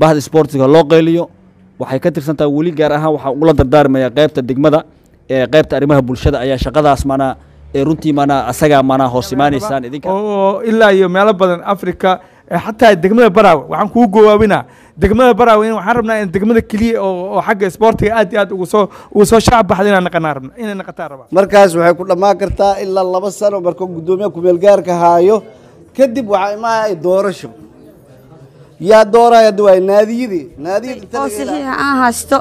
bahda sportiga loo qeyliyo waxay ka tirsan tahay weli gaar ahaan waxaa ugula dardaarmaya qaybta degmada ee qaybta arrimaha bulshada ayaa shaqadaas maanaa ee runtii maanaa asagaa maanaa hoos imaanaysaan idinka. Oo ilaa iyo meelo badan africa xataa degmada baraawe waxaan kugu gowaabinaa. Degmada baraawe in waxaan rabnaa in degmada keliya oo xagga isboortiga aad iyo aad ugu soo ugu soo shacab baxda inaan naqanaa rabna inay naqataa rabaa. Markaas waxay ku dhammaan kartaa ilaa laba sano markuu guddoomiyaha kumeelgaarka haayo. Kadib waxaa imaaya doorasho yaa waay naadiyadii oo saxiixa aan haysto.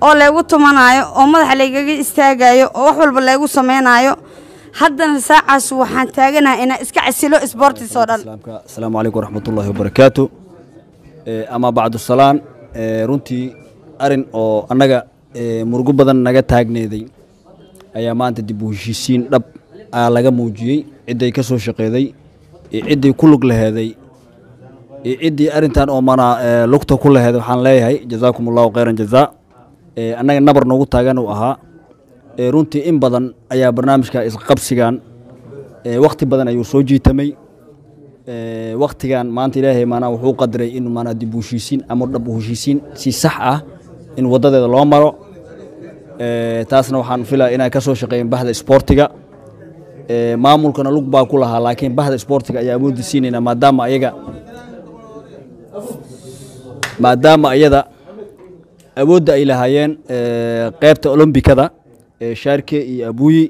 Oo laygu tumanaayo oo madaxa laygaga istaagayo oo wax walba laygu samaynayo haddana saacaas waxaan taaganahay inaan iska casilo isboortis oo dhan. Asalaamu calaykum waraxmatullaahi wabarakaatu. Eh, ama bacdu salaan eh, runtii arrin oo annaga eh, murugo badan naga taagneeday ayaa maanta dib u heshiisiin dhab aa laga muujiyey cidday ka soo shaqeeday iyo cidday ku lug laheeday iyo ciddii arrintan oo mana eh, lugta ku laheeday waxaan leeyahay jazaakum allahu khayran jazaa. Eh, annaga nabar noogu taagan uu ahaa. Eh, runtii in badan ayaa barnaamijka isqabsigan wakhti badan ayuu soo jiitamay. Waktigan maanta ilaahay maanaa wuxuu qadaray in maanaa dib u ama dhab u si sax ah in wadadeeda loo maro. Taasna waxaan filaya inay ka soo shaqeeyeen bahda isboortiga maamulkana lug baa ku lahaa laakiin bahda isboortiga ayaa awoodda siinayna maadaama ayaga maadaama iyada awoodda ay lahaayeen qaybta olombikada shaarke iyo abuyi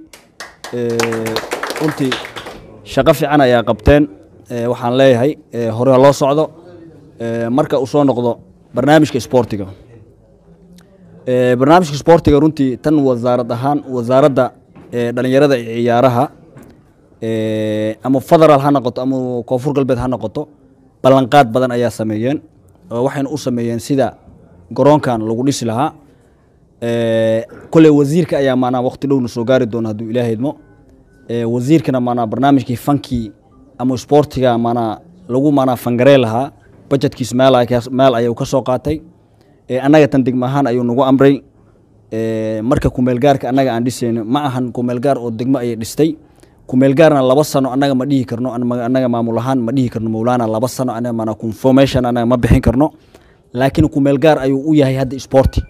runtii shaqo fiican ayaa qabteen. Waxaan leeyahay hore loo socdo marka uu soo noqdo barnaamijka isboortiga Eh, barnaamijka isboortiga runtii tan wasaarad ahaan wasaaradda dhalinyarada iyo ciyaaraha ama federal ha noqoto ama koonfur galbeed ha noqoto ballanqaad badan ayaa sameeyeen waxayna u sameeyeen sida garoonkan lagu dhisi lahaa. Koley wasiirka ayaa maanaa waqti dhowna soo gaari doona hadduu ilaahay idmo. Wasiirkana maanaa barnaamijkii fankii ama isboortiga maanaa lagu maanaa fangaree lahaa. Bajetkiis meel ayuu ka soo qaatay. Annaga tan degmo ahaan ayuu nagu amray. Marka kumeelgaarka annaga aan dhisayno ma ahan kumeelgaar oo degmo ayay dhistay kumeelgaarna laba sano annaga ma dhihi karno annaga maamul ahaan ma dhihi karno mowlaana laba sano anaga conformation annaga ma bixin karno. Laakiin kumeelgaar ayuu u yahay hadda isboorti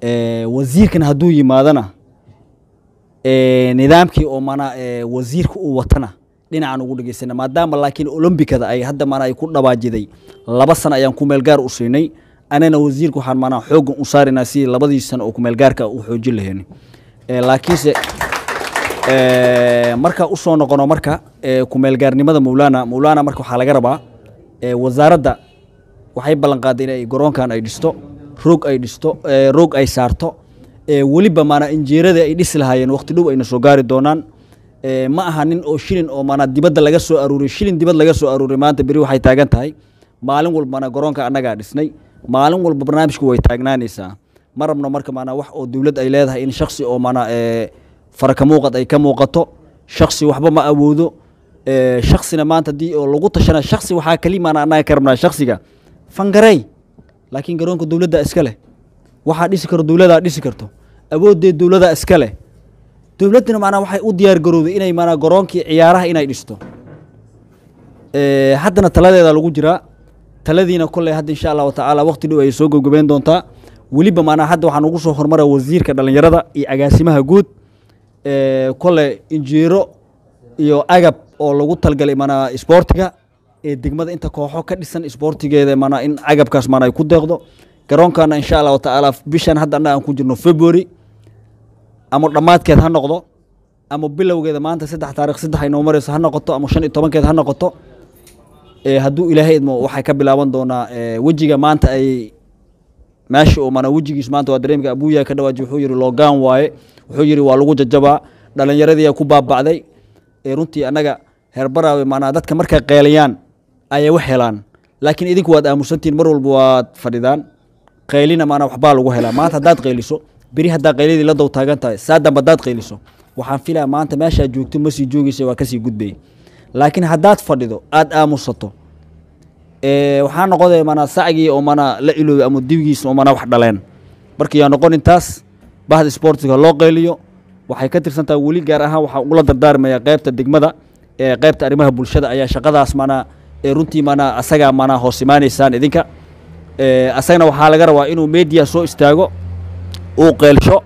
Eh, wasiirkan hadduu yimaadana nidaamkii oo mana wasiirka uu watana dhinacan ugu dhegeysana maadaama laakiin olombikada ay hadda mana ay ku dhawaajiday laba sano ayaan kumeelgaar u siinay. Anana wasiirka waxaan maanaa xoogan u saarinaa sidii labadii sano oo kumeelgaarka u xoojin lahayn Eh, laakiinse marka u soo noqono marka eh, kumeelgaarnimada mowlaana mowlaana marka waxaa laga rabaa eh, wasaaradda waxay ballan qaaday inay garoonkan ay dhisto roog ay dhisto eh, roog ay saarto eh, weliba maanaa injeerada ay dhisi lahaayeen waqti dhow ayna soo gaari doonaan. Eh, ma aha nin oo shilin oo maanaa dibadda laga soo aruuriy shilin dibad laga soo aruuriy maanta beri waxay taagan tahay. Maalin walba maanaa garoonka annagaa dhisnay maalin walba barnaamijku way taagnaanaysaa. Ma rabno marka maanaa wax oo dowlad ay leedahay in shaksi oo maanaa eh, faraka muuqad ay ka muuqato shaksi waxba ma awoodo. Shaksina maanta haddii oo lagu tashana shaksi waxaa keli maanaa annaga ka rabnaa shaksiga fangarey laakiin garoonka dowladda iska leh. Waxaa dhisi karo dowladaa dhisi karto. Awooddeed dowladaa iska leh. Dowladdana maanaa waxay u diyaar garowday inay maanaa garoonkii ciyaaraha inay dhisto haddana taladeeda lagu jiraa. Taladiina kolley hadda insha allahu tacaala waqti dhow ay soo gobgobeen doontaa. Weliba maanaa hadda waxaan ugu soo hormara wasiirka dhallinyarada iyo agaasimaha guud Kolley injiiro iyo agab oo lagu talgalay maanaa isboortiga ee degmada inta kooxo ka dhisan isboortigeeda maanaa in agabkaas maanaa ay ku deeqdo. Garoonkana insha allahu tacaala bishan hadda annaga aan ku jirno february ama dhammaadkeed ha noqdo ama bilowgeeda maanta saddex taarikh saddex ay noo marayso ha noqoto ama shan iyo tobankeed ha noqoto hadduu ilaahay idmo waxay ka bilaaban doonaa wejiga maanta ay meesha oo mana wejigiis maanta waa dareemka abuuya ka dhawaaji wuxuu yidhi loogaan waaye. Wuxuu yidhi waa lagu jajabaa. Dhallinyaradii ku baaba'day ee runtii annaga heer baraawe maanaa dadka markay qeelayaan ayay wax helaan. Laakiin idinku waad aamusantihin mar walba waad fadhidaan. Qaylina maanaa waxbaa lagu helaa. Maanta haddaad qayliso beri haddaa qayladii la dow taagan tahay saadamba haddaad qayliso waxaan filaa maanta meeshaad joogto ma sii waa ka sii gudbay laakiin haddaad fadhido aad aamusato waxaa noqoday maanaa sacgii oo maanaa la iloobi ama dibigiisa oo maanaa wax dhaleen. Marka yaa noqon intaas bahda isboortiga loo qeyliyo waxay ka tirsan tahay weli gaar ahaan waxaa ugula dardaarmaya qaybta degmada ee qaybta arrimaha bulshada ayaa shaqadaas maanaa ee runtii maanaa asagaa maanaa hoos imaanaysaan idinka. Eh, asagana waxaa laga rabaa inuu media soo istaago uu qeelsho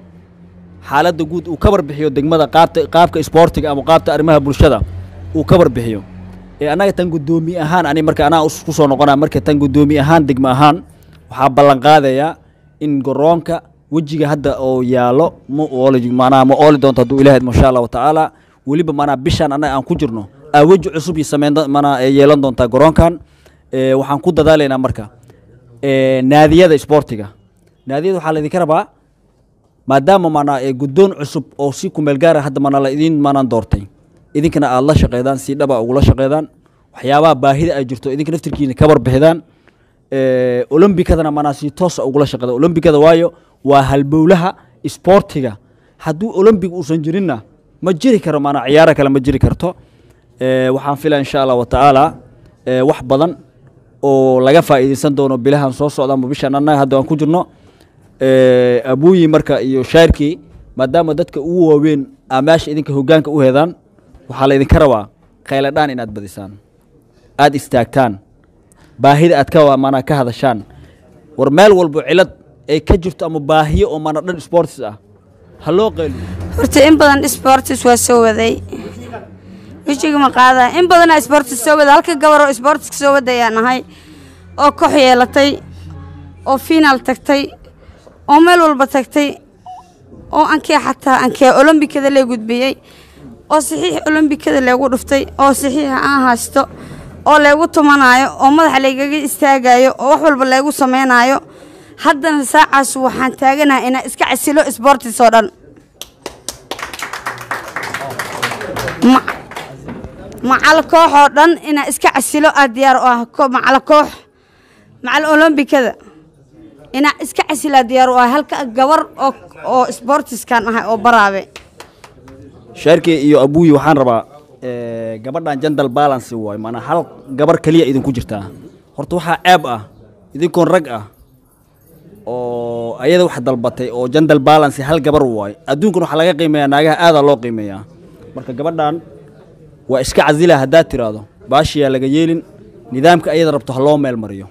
xaaladda guud uu ka warbixiyo degmada qaabka isboortiga ama qaabta arrimaha bulshada uu ka warbixiyo ee annaga tan guddoomiye ahaan ani marka anaa us- ku soo noqonaa marka tan guddoomiye ahaan degmo ahaan waxaa ballan in garoonka wejiga hadda oo yaallo ma ooli maanaa ma ooli doonto hadduu ilaahay insha allahu tacaala. Weliba maanaa bishaan annaga aan ku jirno aa weji cusub sameyn ay yeelan doontaa garoonkan. Waxaan ku dadaalaynaa marka naadiyada isboortiga naadiyada waxaa laydinka rabaa maadaama maanaa ee guddoon cusub oo si kumeel gaara hadda maanaa la idiin maanaan doortay idinkana aad la shaqeydaan si dhaba ugula shaqeydaan waxyaabaha baahida ay jirto idinka naftirkiina ka warbixidaan olombikadana maanaa si toosa ugula shaqeeda olombikada waayo waa halbowlaha isboortiga hadduu olombig uusan jirinna ma jiri karo maanaa ciyaaro kale ma jiri karto. Waxaan filaa insha allahu tacaala eh, wax badan oo laga faa'iideysan doono bilahan soo socda ama bishan annaga hadda aan ku jirno. Abuuyi marka iyo shaarkii maadaama dadka ugu waaweyn aa meesha idinka hoggaanka u heedaan waxaa laydinka rabaa khayladhaan inaad badisaan. Aad istaagtaan. Baahida aad ka maanaa ka hadashaan. War meel walbo cilad ay ka jirto ama baahiyo oo maana dhan sports ah ha loo qayliyo horta in badan sportis waa soo waday. Wejiga ma qaada in badanaa sportis soo wada halka gabaroo sportiska soo wadaya nahay oo koox yeelatay oo finaal tagtay oo meel walba tagtay oo ankee xataa ankee olombikada lee gudbiyey oo saxiix olombikada leegu dhuftay oo saxiixa aan haysto oo leegu tumanaayo oo madaxa laygaga istaagayo oo wax walba leegu samaynayo haddana saacaas waxaan taaganahay inaa iska casilo sportis oo dhan. Ma- macal koox oo dhan inaa iska casilo aad diyaar u ah macal koox macal olombikada inaa iska casilaa diyaar u ah halka gabar oo sportiskan ahay oo baraabe shaarkii iyo abuuyi waxaan rabaa eh, gabadhan jandal balance waay. Maanaa hal gabar keliya idinku jirtaa horta waxaa ceeb ah idinkoon rag ah oo ayada wax dalbatay oo jandal balance hal gabar waay. Adduunkan waxaa laga qiimeeyaa naagaha aadaa loo qiimeeyaa. Marka gabadhan waa iska casila haddaad tiraahdo. Baashiyaa laga yeelin nidaamka ayada rabto ha loo meel mariyo.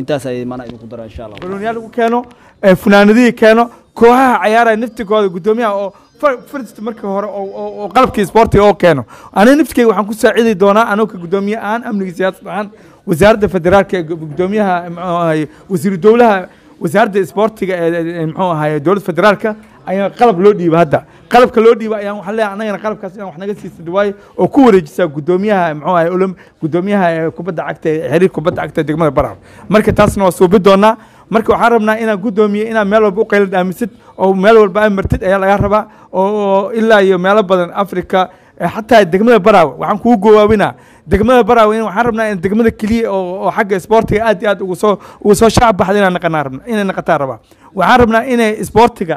Intaas ay idinku daraa insha allah. Balooniyaal lagu keeno ee funaanadihii keeno kooxaha cayaaraya naftigooda guddoomiyaha oo fir- first markii hore oo- qalabkii sportiga oo keeno. Aniga naftigeyga waxaan ku saacidi doonaa anoo ka guddoomiye ahaan amniga siyaasad ahaan wasaaradda federaalka guddoomiyaha ahaye wasiiru dowlaha wasaaradda sportiga ee muxuu ahaye dowladda federaalka ayaa qalab loo dhiiba hadda. Qalabka loo dhiiba ayaan waxaan leeyahay annagana qalabkaas inaan wax naga siisa waaye oo ku wareejisaa guddoomiyaha muxuu ahaye olom guddoomiyaha ee kubadda cagta ee xiriir kubadda cagta ee degmada baraha marka taasna waa suubi doonaa marka waxaan rabnaa inaan guddoomiye inaan meel walba u qayla dhaamisid oo meel walba aad martid ayaa laga rabaa oo ilaa iyo meelo badan africa xataa degmada baraawe waxaan kugu gowaabinaa degmada baraawe in waxaan rabnaa in degmada keliya oo xagga isboortiga aad iyo aad ugu soo ugu soo shacab baxda inaan naqanaa rabna inay naqataa rabaa. Waxaan rabnaa inay isboortiga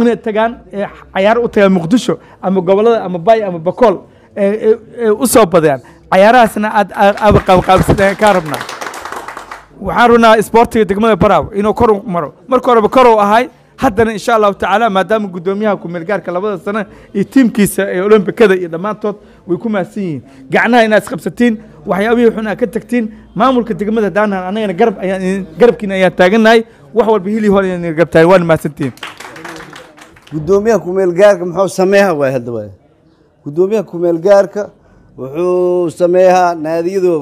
inay tagaan cayaar u tagaan muqdisho ama gobollada ama bay ama bakool u soo badayaan cayaarahaasna aad aad qaabqaabsadeen kaa rabnaa waxaan rabnaa isboortiga degmada baraaw inuu kor maro. Marka horeba kor u ahay. Haddana insha allahu tacaala maadaama guddoomiyaha kumeelgaarka labada sano iyo tiimkiisa ee olombikada iyo dhammaantood way ku mahadsan yihiin. Gacnaha inaad isqabsatiin waxyaabihii xun ka tagtiin maamulka degmada daanahan annagana garab ayaan garabkiina ayaan taagannahay wax walba hili hor ayaan idin garabtahay waana mahadsantihiin guddoomiyaha kumeel gaarka muxuu sameeyaa waay hadda waay guddoomiyaha kumeel gaarka wuxuu sameeyaa naadiyadu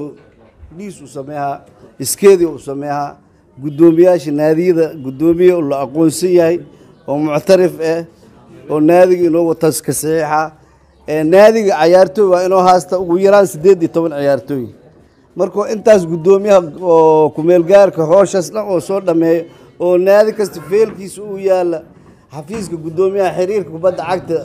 dhiis u sameeyaa iskeedii u sameeyaa guddoomiyaasha naadiyada guddoomiye la aqoonsan yahay oo muctarif ah oo naadiga inoo wataas ka naadiga cayaartooy waa inoo haasta ugu yaraan siddeed iyo toban ciyaartooy markuu intaas guddoomiyaha oo kumeel gaarka hooshaas dhan oo soo dhammeeyo oo naadi kasta feelkiisa uu yaalla xafiiska guddoomiyaha xiriirka kubadda cagta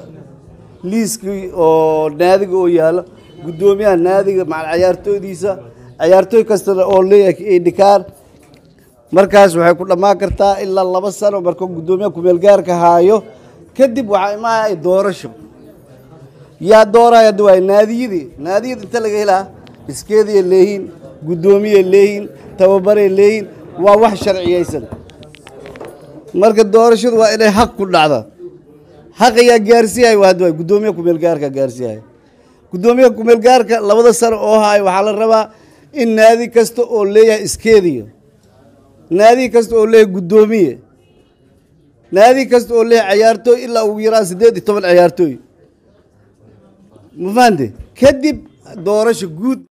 liiskii oo naadiga oo yaalla guddoomiyaha naadiga macal cayaartooydiisa cayaartooy kastana oo leeyahay idhikaar markaas waxay ku dhammaan kartaa ilaa laba sano markuu guddoomiyaha kumeel gaarka haayo. Kadib waxaa imaanaya doorasho. Yaa dooraya hadda waay naadiyadii. Naadiyada inta laga helaa iskeediya leeyihiin guddoomiya leeyihiin tababaray leeyihiin waa wax sharciyaysan marka doorashadu waa inay xaq ku dhacda. Xaq ayaa gaarsiiyahay waa hadda waay guddoomiyaha kumeel gaarka gaarsiiyahay guddoomiyaha kumeel gaarka labada sano oo haayo waxaa la rabaa in naadi kasta oo leeyahay iskeediya naadi kasta oo leeyahay guddoomiye naadi kasta oo leeyahay cayaartooy ilaa ugu yaraan siddeed iyo toban cayaartooy. Ma fahante kadib doorasho guud